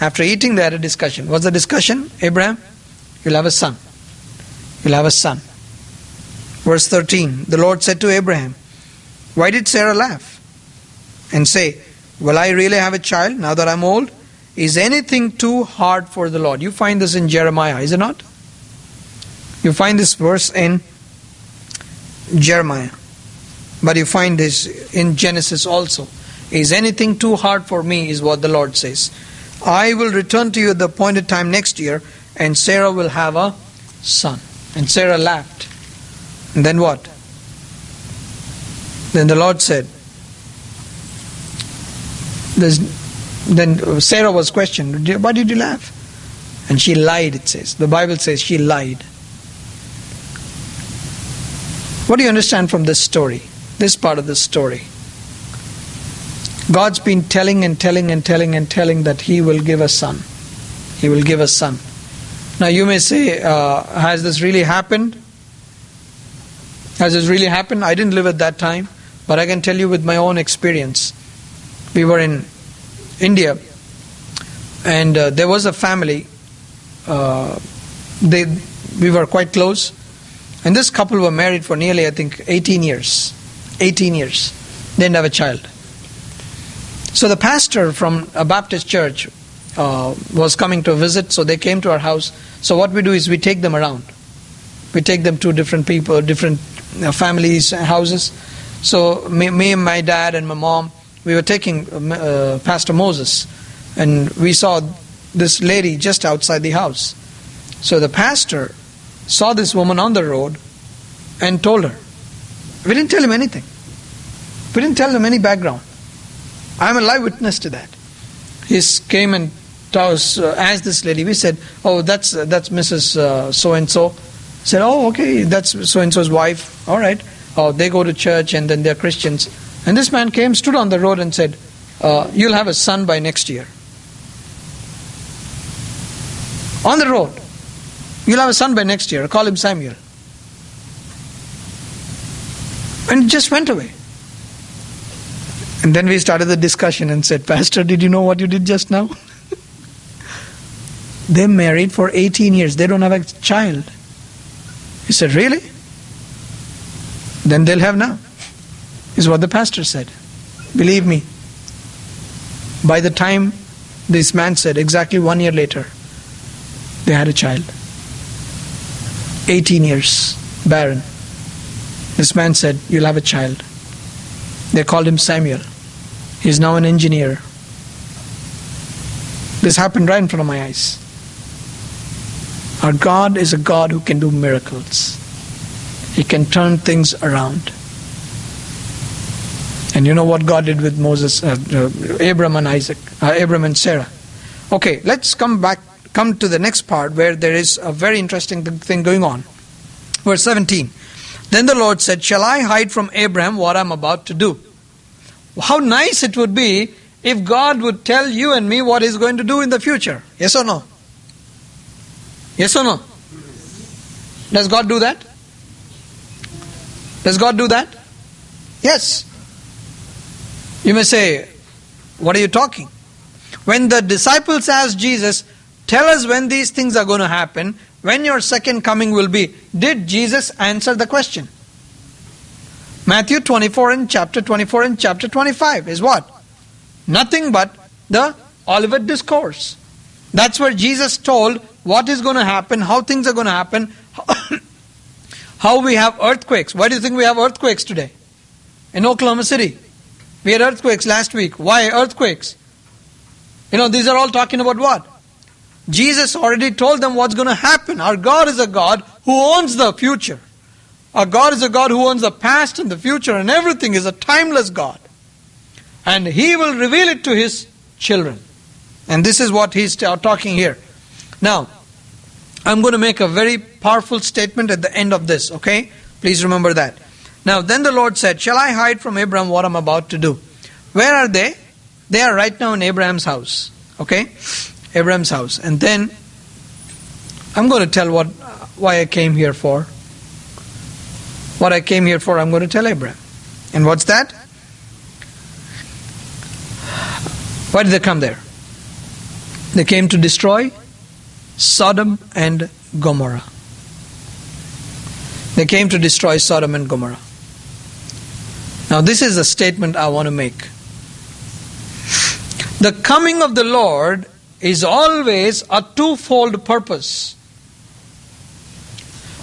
After eating, they had a discussion. What's the discussion? Abraham, you'll have a son. You'll have a son. Verse 13 The Lord said to Abraham, Why did Sarah laugh and say, Will I really have a child now that I'm old? Is anything too hard for the Lord? You find this in Jeremiah, is it not? You find this verse in Jeremiah. But you find this in Genesis also. Is anything too hard for me? Is what the Lord says. I will return to you at the appointed time next year, and Sarah will have a son. And Sarah laughed. And then what? Then the Lord said, then Sarah was questioned, Why did you laugh? And she lied, it says. The Bible says she lied. What do you understand from this story? this part of the story. God's been telling and telling and telling and telling that He will give a son. He will give a son. Now you may say, uh, has this really happened? Has this really happened? I didn't live at that time, but I can tell you with my own experience. We were in India, and uh, there was a family. Uh, they, we were quite close, and this couple were married for nearly, I think, 18 years. 18 years. They didn't have a child. So the pastor from a Baptist church uh, was coming to visit, so they came to our house. So what we do is we take them around. We take them to different people, different uh, families, houses. So me, me, and my dad and my mom, we were taking uh, Pastor Moses, and we saw this lady just outside the house. So the pastor saw this woman on the road and told her. We didn't tell him anything. We didn't tell him any background. I'm a live witness to that. He came and us, uh, asked this lady. We said, "Oh, that's uh, that's Mrs. So and so." Said, "Oh, okay, that's so and so's wife. All right. Oh, they go to church and then they're Christians." And this man came, stood on the road, and said, uh, "You'll have a son by next year." On the road, you'll have a son by next year. Call him Samuel. And just went away. And then we started the discussion and said, Pastor, did you know what you did just now? They're married for 18 years. They don't have a child. He said, Really? Then they'll have now. Is what the pastor said. Believe me. By the time this man said, exactly one year later, they had a child. 18 years, barren. This man said, You'll have a child. They called him Samuel. He's now an engineer. This happened right in front of my eyes. Our God is a God who can do miracles. He can turn things around. And you know what God did with Moses, uh, uh, Abram and Isaac, uh, Abram and Sarah. Okay, let's come back, come to the next part where there is a very interesting thing going on. Verse 17. Then the Lord said, Shall I hide from Abram what I'm about to do? How nice it would be if God would tell you and me what He's going to do in the future. Yes or no? Yes or no? Does God do that? Does God do that? Yes. You may say, What are you talking? When the disciples asked Jesus, Tell us when these things are going to happen, when your second coming will be, did Jesus answer the question? Matthew 24 and chapter 24 and chapter 25 is what? Nothing but the Olivet Discourse. That's where Jesus told what is going to happen, how things are going to happen, how we have earthquakes. Why do you think we have earthquakes today? In Oklahoma City. We had earthquakes last week. Why earthquakes? You know, these are all talking about what? Jesus already told them what's going to happen. Our God is a God who owns the future. Our God is a God who owns the past and the future and everything is a timeless God. And He will reveal it to His children. And this is what He's talking here. Now, I'm going to make a very powerful statement at the end of this, okay? Please remember that. Now, then the Lord said, Shall I hide from Abraham what I'm about to do? Where are they? They are right now in Abraham's house, okay? Abraham's house. And then I'm going to tell what why I came here for. What I came here for, I'm going to tell Abraham. And what's that? Why did they come there? They came to destroy Sodom and Gomorrah. They came to destroy Sodom and Gomorrah. Now, this is a statement I want to make. The coming of the Lord is always a twofold purpose.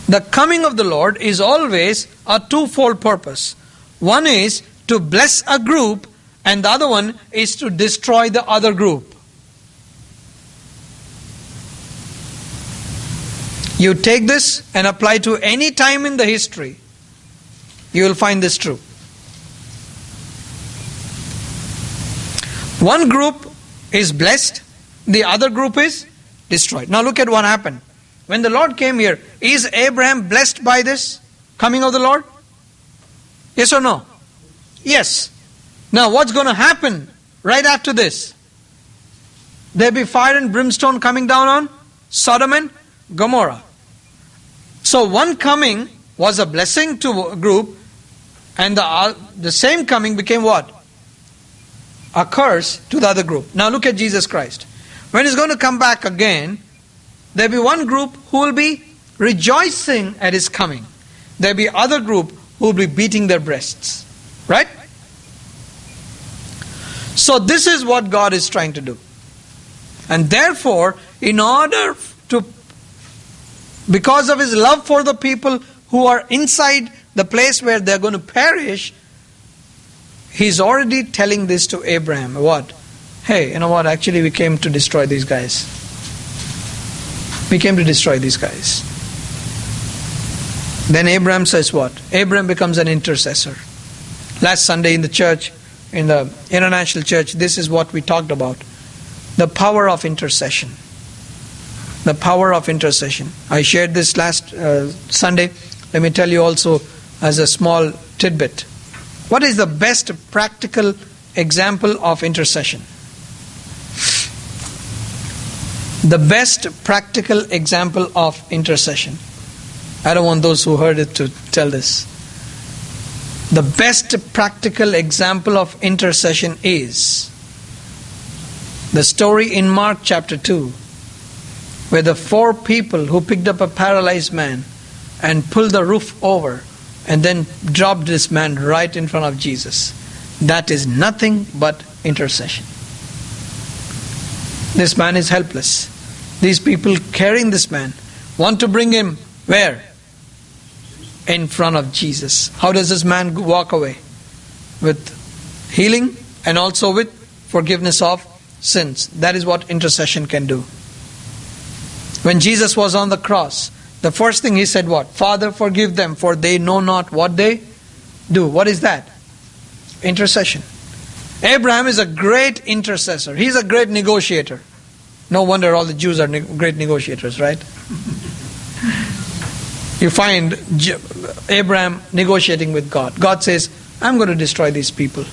The coming of the Lord is always a twofold purpose. One is to bless a group, and the other one is to destroy the other group. You take this and apply to any time in the history, you will find this true. One group is blessed, the other group is destroyed. Now look at what happened. When the Lord came here, is Abraham blessed by this coming of the Lord? Yes or no? Yes. Now what's going to happen right after this? There'll be fire and brimstone coming down on Sodom and Gomorrah. So one coming was a blessing to a group, and the, uh, the same coming became what? A curse to the other group. Now look at Jesus Christ. When he's going to come back again, there'll be one group who will be rejoicing at his coming. There'll be other group who will be beating their breasts. Right? So this is what God is trying to do. And therefore, in order to because of his love for the people who are inside the place where they're going to perish, he's already telling this to Abraham. What? hey, you know what? Actually, we came to destroy these guys. We came to destroy these guys. Then Abraham says what? Abraham becomes an intercessor. Last Sunday in the church, in the international church, this is what we talked about the power of intercession. The power of intercession. I shared this last uh, Sunday. Let me tell you also as a small tidbit. What is the best practical example of intercession? the best practical example of intercession. I don't want those who heard it to tell this. The best practical example of intercession is the story in Mark chapter 2, where the four people who picked up a paralyzed man and pulled the roof over and then dropped this man right in front of Jesus. That is nothing but intercession. This man is helpless. These people carrying this man want to bring him where? In front of Jesus. How does this man walk away? With healing and also with forgiveness of sins. That is what intercession can do. When Jesus was on the cross, the first thing he said what? Father, forgive them, for they know not what they do. What is that? Intercession. Abraham is a great intercessor. He's a great negotiator. No wonder all the Jews are ne- great negotiators, right? You find Abraham negotiating with God. God says, I'm going to destroy these people.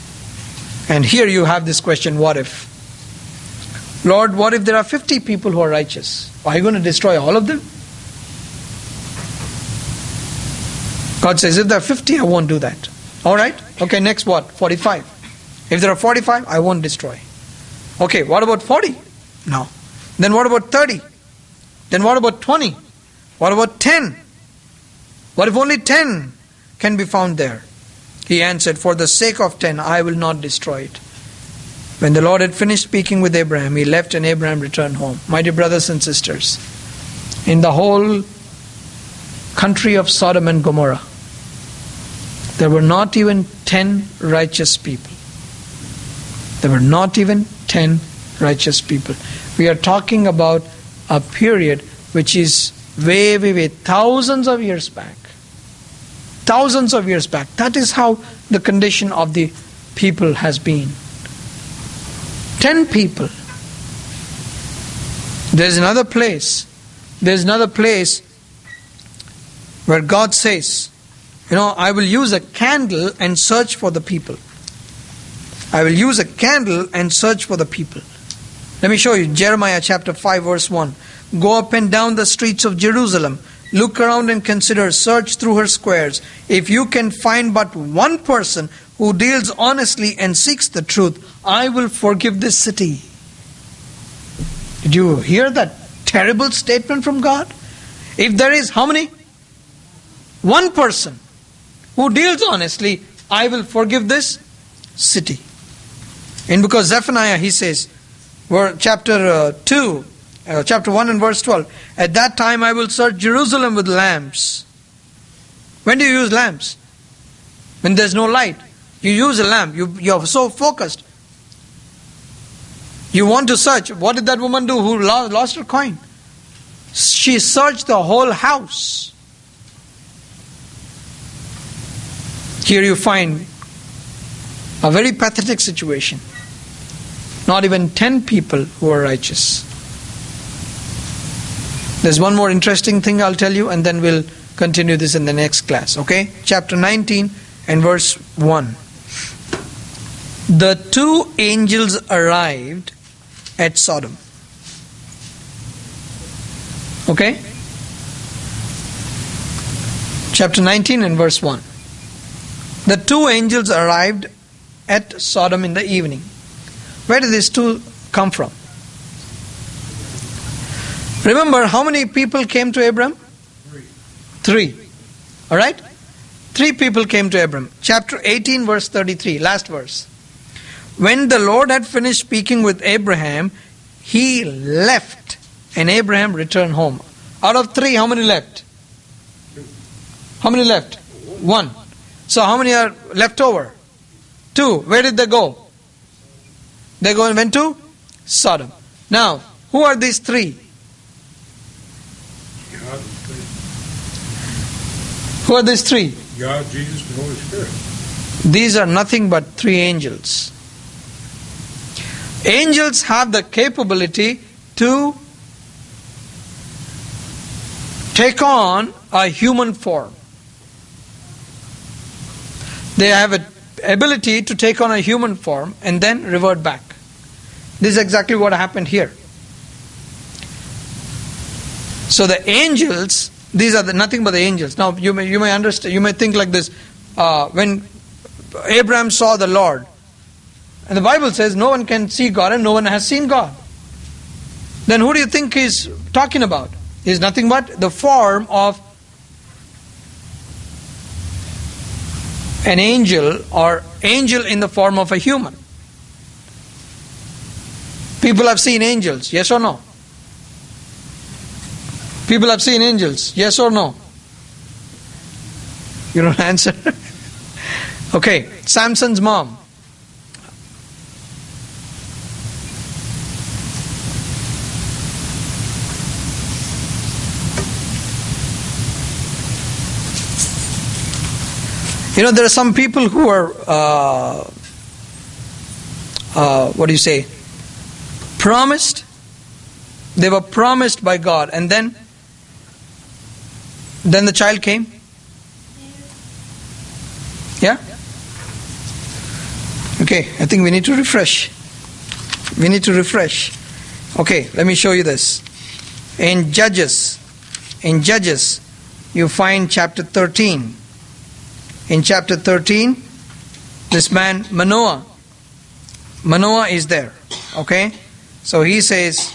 And here you have this question what if? Lord, what if there are 50 people who are righteous? Are you going to destroy all of them? God says, if there are 50, I won't do that. All right? Okay, next what? 45. If there are 45, I won't destroy. Okay, what about 40? No. Then what about 30? Then what about 20? What about 10? What if only 10 can be found there? He answered, For the sake of 10, I will not destroy it. When the Lord had finished speaking with Abraham, he left and Abraham returned home. My dear brothers and sisters, in the whole country of Sodom and Gomorrah, there were not even 10 righteous people. There were not even 10 righteous people. We are talking about a period which is way, way, way, thousands of years back. Thousands of years back. That is how the condition of the people has been. 10 people. There's another place. There's another place where God says, you know, I will use a candle and search for the people. I will use a candle and search for the people. Let me show you Jeremiah chapter 5, verse 1. Go up and down the streets of Jerusalem. Look around and consider, search through her squares. If you can find but one person who deals honestly and seeks the truth, I will forgive this city. Did you hear that terrible statement from God? If there is how many? One person who deals honestly, I will forgive this city. And because Zephaniah, he says, chapter uh, 2, uh, chapter 1 and verse 12, at that time I will search Jerusalem with lamps. When do you use lamps? When there's no light. You use a lamp. You, you're so focused. You want to search. What did that woman do who lost her coin? She searched the whole house. Here you find a very pathetic situation. Not even 10 people who are righteous. There's one more interesting thing I'll tell you, and then we'll continue this in the next class. Okay? Chapter 19 and verse 1. The two angels arrived at Sodom. Okay? Chapter 19 and verse 1. The two angels arrived at Sodom in the evening. Where did these two come from? Remember how many people came to Abram? Three. Three. All right? Three people came to Abram. Chapter 18, verse 33, last verse. When the Lord had finished speaking with Abraham, he left and Abraham returned home. Out of three, how many left? How many left? One. So how many are left over? Two. Where did they go? They go and went to Sodom. Now, who are these three? God, Who are these three? God, Jesus, and Holy Spirit. These are nothing but three angels. Angels have the capability to take on a human form. They have an ability to take on a human form and then revert back. This is exactly what happened here. So the angels, these are the, nothing but the angels. Now you may you may understand. You may think like this: uh, when Abraham saw the Lord, and the Bible says no one can see God and no one has seen God. Then who do you think he's talking about? Is nothing but the form of an angel or angel in the form of a human. People have seen angels, yes or no? People have seen angels, yes or no? You don't answer. okay, Samson's mom. You know, there are some people who are, uh, uh, what do you say, promised. They were promised by God, and then then the child came. Yeah. Okay, I think we need to refresh. We need to refresh. Okay, let me show you this. In Judges, in Judges, you find chapter 13. In chapter 13, this man, Manoah, Manoah is there. Okay? So he says,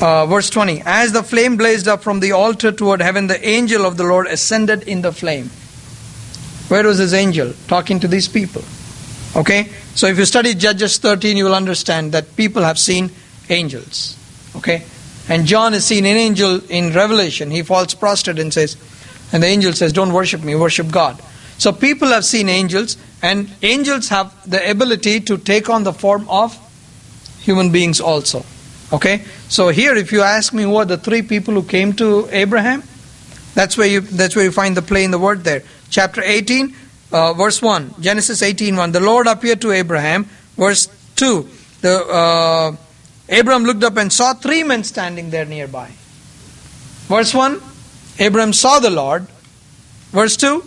uh, verse 20 As the flame blazed up from the altar toward heaven, the angel of the Lord ascended in the flame. Where was this angel? Talking to these people. Okay? So if you study Judges 13, you will understand that people have seen angels. Okay? And John has seen an angel in Revelation. He falls prostrate and says, and the angel says, Don't worship me, worship God. So people have seen angels, and angels have the ability to take on the form of human beings also. Okay? So here, if you ask me who are the three people who came to Abraham, that's where you that's where you find the play in the word there. Chapter 18, uh, verse 1. Genesis 18, 1. The Lord appeared to Abraham. Verse 2. The uh, Abraham looked up and saw three men standing there nearby. Verse 1. Abraham saw the Lord. Verse 2.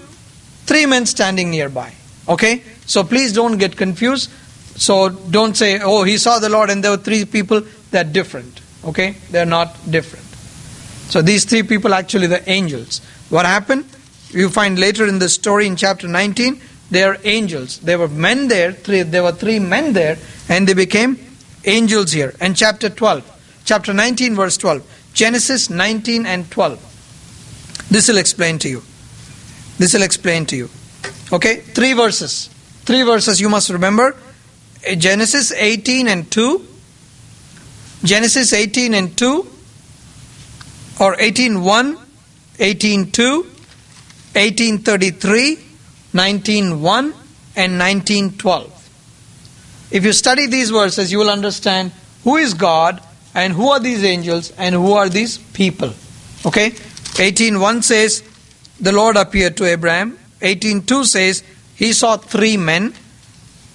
Three men standing nearby. Okay? So please don't get confused. So don't say, oh, he saw the Lord and there were three people. They're different. Okay? They're not different. So these three people actually the angels. What happened? You find later in the story in chapter 19, they are angels. There were men there, three, there were three men there, and they became angels here. And chapter 12, chapter 19, verse 12, Genesis 19 and 12. This will explain to you. This will explain to you. Okay, three verses. Three verses you must remember Genesis 18 and 2, Genesis 18 and 2, or 18 1, 18 2, 1833, 19.1, and 19.12. If you study these verses, you will understand who is God and who are these angels and who are these people. Okay? 18.1 says, The Lord appeared to Abraham. 18.2 says, He saw three men.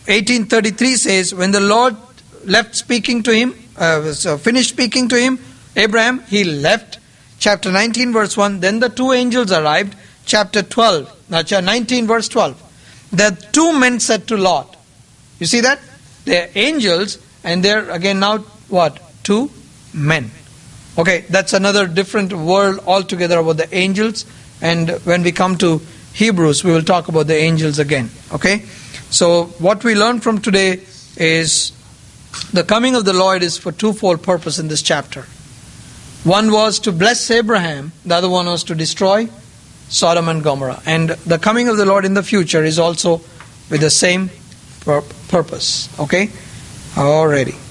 1833 says, When the Lord left speaking to him, uh, so finished speaking to him, Abraham, he left. Chapter 19, verse 1, Then the two angels arrived chapter 12, chapter 19, verse 12. The two men said to Lot, You see that? They're angels, and they're again now what? Two men. Okay, that's another different world altogether about the angels. And when we come to Hebrews, we will talk about the angels again. Okay? So, what we learn from today is the coming of the Lord is for twofold purpose in this chapter. One was to bless Abraham, the other one was to destroy Sodom and Gomorrah. And the coming of the Lord in the future is also with the same pur- purpose. Okay? Alrighty.